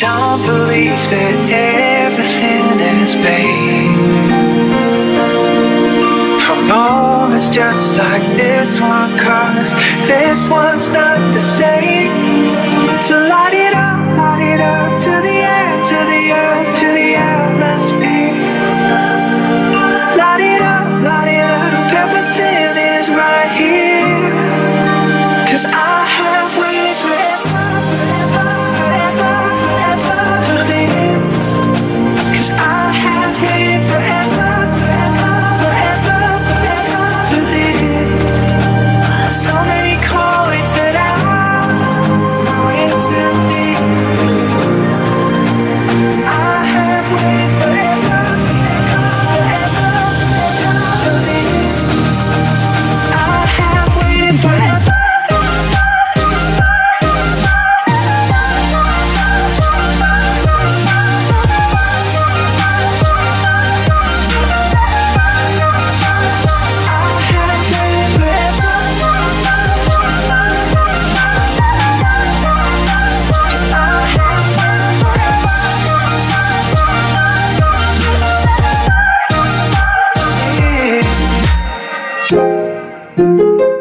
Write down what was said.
don't believe that everything is pain. From moments just like this one, cause this one's not the same. Música